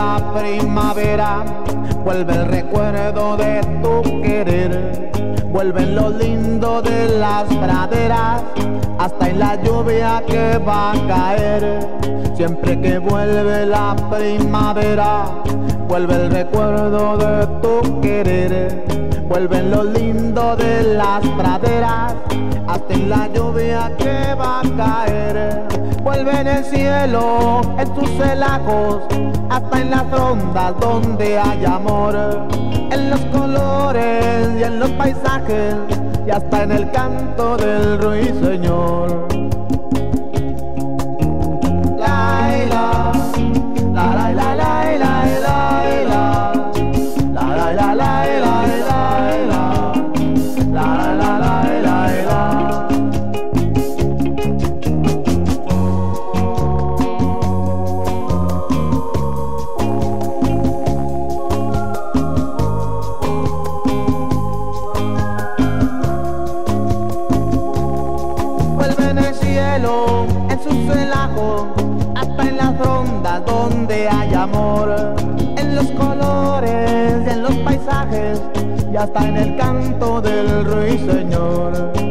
la primavera, vuelve el recuerdo de tu querer, vuelve lo lindo de las praderas, hasta en la lluvia que va a caer. Siempre que vuelve la primavera, vuelve el recuerdo de tu querer, vuelve lo lindo de las praderas, hasta en la lluvia que va a caer. Vuelve en el cielo, en tus celajos, hasta en las rondas donde hay amor, en los colores y en los paisajes, y hasta en el canto del ruiseñor. En sus relajos, hasta en las rondas donde hay amor, en los colores y en los paisajes, y hasta en el canto del ruiseñor.